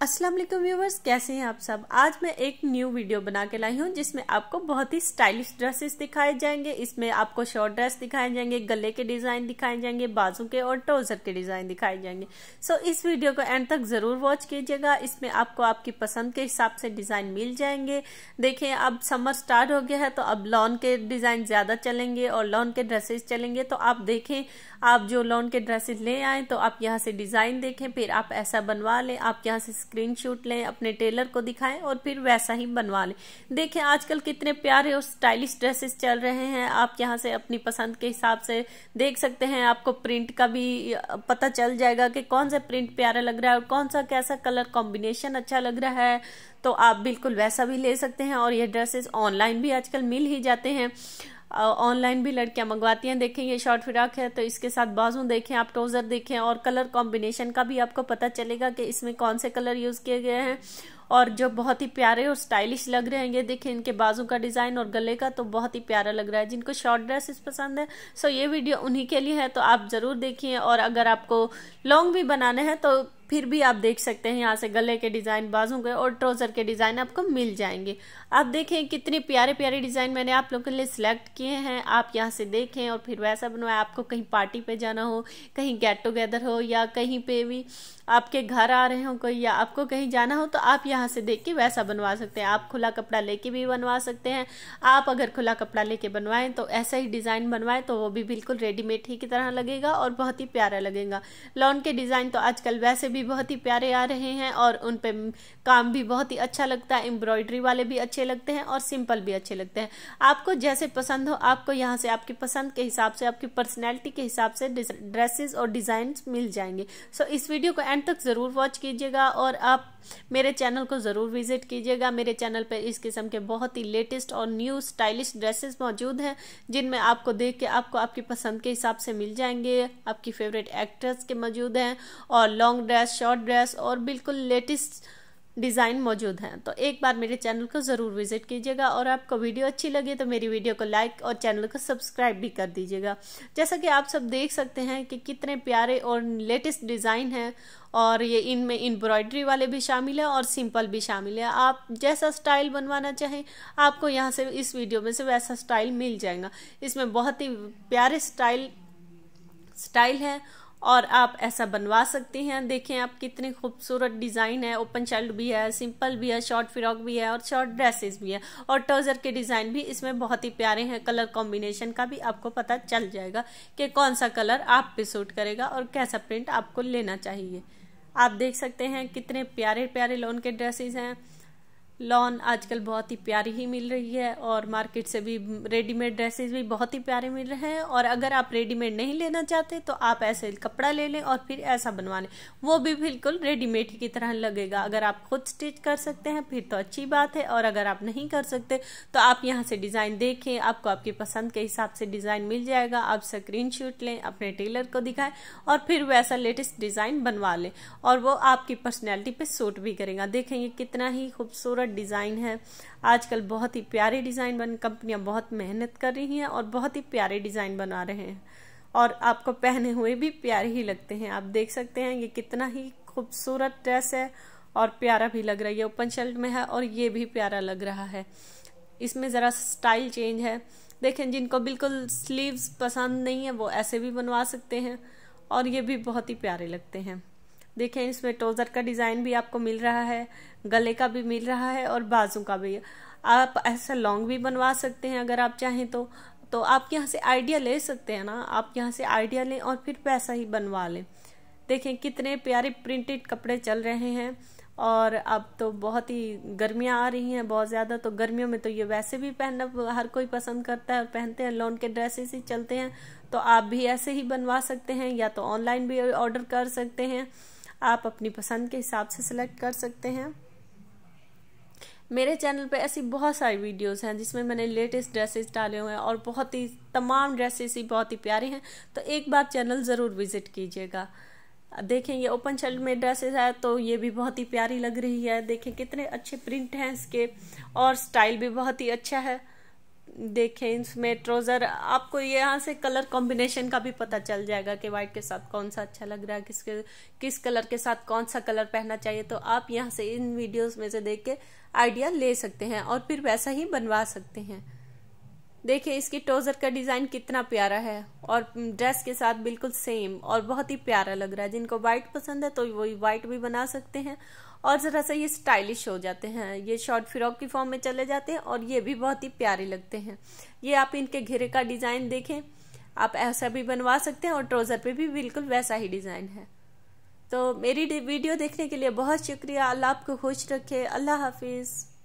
अस्सलाम वालेकुम व्यूवर्स कैसे हैं आप सब? आज मैं एक न्यू वीडियो बना के लाई हूँ जिसमें आपको बहुत ही स्टाइलिश ड्रेसेस दिखाए जाएँगे। इसमें आपको शॉर्ट ड्रेस दिखाए जाएँगे गले के डिज़ाइन दिखाए जाएँगे बाजू के और ट्राउज़र के डिज़ाइन दिखाए जाएँगे। सो so, इस वीडियो को एंड तक ज़रूर वॉच कीजिएगा। इसमें आपको आपकी पसंद के हिसाब से डिज़ाइन मिल जाएँगे। देखें अब समर स्टार्ट हो गया है तो अब लॉन के डिज़ाइन ज़्यादा चलेंगे और लॉन के ड्रेसेस चलेंगे। तो आप देखें आप जो लॉन के ड्रेसेस ले आए तो आप यहाँ से डिज़ाइन देखें फिर आप ऐसा बनवा लें आप यहाँ से स्क्रीनशॉट लें, अपने टेलर को दिखाएँ और फिर वैसा ही बनवा लें। देखें, आजकल कितने प्यारे और स्टाइलिश ड्रेसेस चल रहे हैं। आप यहाँ से अपनी पसंद के हिसाब से देख सकते हैं। आपको प्रिंट का भी पता चल जाएगा कि कौन सा प्रिंट प्यारा लग रहा है और कौन सा कैसा कलर कॉम्बिनेशन अच्छा लग रहा है। तो आप बिल्कुल वैसा भी ले सकते हैं और ये ड्रेसेस ऑनलाइन भी आजकल मिल ही जाते हैं। ऑनलाइन भी लड़कियाँ मंगवाती हैं, देखें ये शॉर्ट फ्रॉक है तो इसके साथ बाजू देखें, आप ट्रोजर देखें और कलर कॉम्बिनेशन का भी आपको पता चलेगा कि इसमें कौन से कलर यूज़ किए गए हैं। और जो बहुत ही प्यारे और स्टाइलिश लग रहे हैं, ये देखें इनके बाजू का डिज़ाइन और गले का तो बहुत ही प्यारा लग रहा है। जिनको शॉर्ट ड्रेसेस पसंद है सो ये वीडियो उन्हीं के लिए है तो आप ज़रूर देखिए। और अगर आपको लॉन्ग भी बनाने हैं तो फिर भी आप देख सकते हैं यहाँ से गले के डिज़ाइन, बाजू के और ट्राउज़र के डिज़ाइन आपको मिल जाएँगे। आप देखें कितने प्यारे प्यारे डिज़ाइन मैंने आप लोगों के लिए सिलेक्ट किए हैं। आप यहाँ से देखें और फिर वैसा बनवाए। आपको कहीं पार्टी पे जाना हो, कहीं गेट टुगेदर हो या कहीं पे भी आपके घर आ रहे हो कोई या आपको कहीं जाना हो तो आप यहाँ से देख के वैसा बनवा सकते हैं। आप खुला कपड़ा लेके भी बनवा सकते हैं। आप अगर खुला कपड़ा लेके बनवाएँ तो ऐसा ही डिज़ाइन बनवाएँ तो वो भी बिल्कुल रेडीमेड ही की तरह लगेगा और बहुत ही प्यारा लगेगा। लॉन के डिज़ाइन तो आजकल वैसे भी बहुत ही प्यारे आ रहे हैं और उन पर काम भी बहुत ही अच्छा लगता है एम्ब्रॉयडरी वाले भी अच्छे लगते हैं और सिंपल भी अच्छे लगते हैं। आपको जैसे पसंद हो, आपको यहाँ से आपकी पसंद के हिसाब से, आपकी पर्सनैलिटी के हिसाब से ड्रेसेस और डिज़ाइन मिल जाएँगे। सो इस वीडियो को एंड तक ज़रूर वॉच कीजिएगा और आप मेरे चैनल को ज़रूर विज़िट कीजिएगा। मेरे चैनल पर इस किस्म के बहुत ही लेटेस्ट और न्यू स्टाइलिश ड्रेसेस मौजूद हैं, जिनमें आपको देख के आपको आपकी पसंद के हिसाब से मिल जाएँगे। आपकी फेवरेट एक्ट्रेस के मौजूद हैं और लॉन्ग ड्रेस शॉर्ट ड्रेस और बिल्कुल लेटेस्ट डिज़ाइन मौजूद हैं। तो एक बार मेरे चैनल को ज़रूर विज़िट कीजिएगा और आपको वीडियो अच्छी लगे तो मेरी वीडियो को लाइक और चैनल को सब्सक्राइब भी कर दीजिएगा। जैसा कि आप सब देख सकते हैं कि कितने प्यारे और लेटेस्ट डिज़ाइन हैं और ये इनमें एम्ब्रॉयडरी वाले भी शामिल हैं और सिंपल भी शामिल है। आप जैसा स्टाइल बनवाना चाहें, आपको यहाँ से इस वीडियो में से वैसा स्टाइल मिल जाएगा। इसमें बहुत ही प्यारे स्टाइल स्टाइल है और आप ऐसा बनवा सकते हैं। देखें आप कितनी खूबसूरत डिज़ाइन है। ओपन शर्ट भी है, सिंपल भी है, शॉर्ट फ्रॉक भी है और शॉर्ट ड्रेसेस भी है। और ट्राउज़र के डिज़ाइन भी इसमें बहुत ही प्यारे हैं। कलर कॉम्बिनेशन का भी आपको पता चल जाएगा कि कौन सा कलर आप पे सूट करेगा और कैसा प्रिंट आपको लेना चाहिए। आप देख सकते हैं कितने प्यारे प्यारे लोन के ड्रेसेस हैं। लॉन आजकल बहुत ही प्यारी ही मिल रही है और मार्केट से भी, रेडीमेड ड्रेसेस भी बहुत ही प्यारे मिल रहे हैं। और अगर आप रेडीमेड नहीं लेना चाहते तो आप ऐसे कपड़ा ले लें और फिर ऐसा बनवा लें। वो भी बिल्कुल रेडीमेड की तरह लगेगा। अगर आप खुद स्टिच कर सकते हैं, फिर तो अच्छी बात है। और अगर आप नहीं कर सकते तो आप यहाँ से डिज़ाइन देखें। आपको आपकी पसंद के हिसाब से डिज़ाइन मिल जाएगा। आप स्क्रीन लें, अपने टेलर को दिखाएँ और फिर वैसा लेटेस्ट डिज़ाइन बनवा लें। और वो आपकी पर्सनैलिटी पर सूट भी करेगा। देखें, ये कितना ही खूबसूरत डिज़ाइन है। आजकल बहुत ही प्यारे डिज़ाइन बन, कंपनियाँ बहुत मेहनत कर रही हैं और बहुत ही प्यारे डिज़ाइन बना रहे हैं। और आपको पहने हुए भी प्यारे ही लगते हैं। आप देख सकते हैं ये कितना ही खूबसूरत ड्रेस है और प्यारा भी लग रहा है। ये ओपन शर्ट में है और ये भी प्यारा लग रहा है। इसमें ज़रा स्टाइल चेंज है। देखें, जिनको बिल्कुल स्लीव्स पसंद नहीं है, वो ऐसे भी बनवा सकते हैं और ये भी बहुत ही प्यारे लगते हैं। देखें, इसमें ट्रोज़र का डिज़ाइन भी आपको मिल रहा है, गले का भी मिल रहा है और बाजू का भी। आप ऐसा लॉन्ग भी बनवा सकते हैं अगर आप चाहें तो। तो आप यहाँ से आइडिया ले सकते हैं ना, आप यहाँ से आइडिया लें और फिर पैसा ही बनवा लें। देखें, कितने प्यारे प्रिंटेड कपड़े चल रहे हैं और अब तो बहुत ही गर्मियाँ आ रही हैं बहुत ज़्यादा तो गर्मियों में तो ये वैसे भी पहनना हर कोई पसंद करता है और पहनते हैं, लॉन के ड्रेसेस ही चलते हैं। तो आप भी ऐसे ही बनवा सकते हैं या तो ऑनलाइन भी ऑर्डर कर सकते हैं। आप अपनी पसंद के हिसाब से सिलेक्ट कर सकते हैं। मेरे चैनल पे ऐसी बहुत सारी वीडियोस हैं जिसमें मैंने लेटेस्ट ड्रेसेस डाले हुए हैं और बहुत ही, तमाम ड्रेसेस ही बहुत ही प्यारे हैं। तो एक बार चैनल ज़रूर विज़िट कीजिएगा। देखें, ये ओपन शर्ट में ड्रेसेस है तो ये भी बहुत ही प्यारी लग रही है। देखें, कितने अच्छे प्रिंट हैं इसके और स्टाइल भी बहुत ही अच्छा है। देखें इसमें ट्रोज़र आपको यहाँ से कलर कॉम्बिनेशन का भी पता चल जाएगा कि वाइट के साथ कौन सा अच्छा लग रहा है, किसके, किस कलर के साथ कौन सा कलर पहनना चाहिए। तो आप यहाँ से इन वीडियोस में से देख के आइडिया ले सकते हैं और फिर वैसा ही बनवा सकते हैं। देखिए, इसकी ट्रोज़र का डिज़ाइन कितना प्यारा है और ड्रेस के साथ बिल्कुल सेम और बहुत ही प्यारा लग रहा है। जिनको व्हाइट पसंद है तो वही व्हाइट भी बना सकते हैं और ज़रा सा ये स्टाइलिश हो जाते हैं। ये शॉर्ट फ्रॉक की फॉर्म में चले जाते हैं और ये भी बहुत ही प्यारे लगते हैं। ये आप इनके घेरे का डिज़ाइन देखें, आप ऐसा भी बनवा सकते हैं और ट्रोज़र पे भी बिल्कुल वैसा ही डिज़ाइन है। तो मेरी वीडियो देखने के लिए बहुत शुक्रिया। अल्लाह आपको खुश रखे। अल्लाह हाफिज़।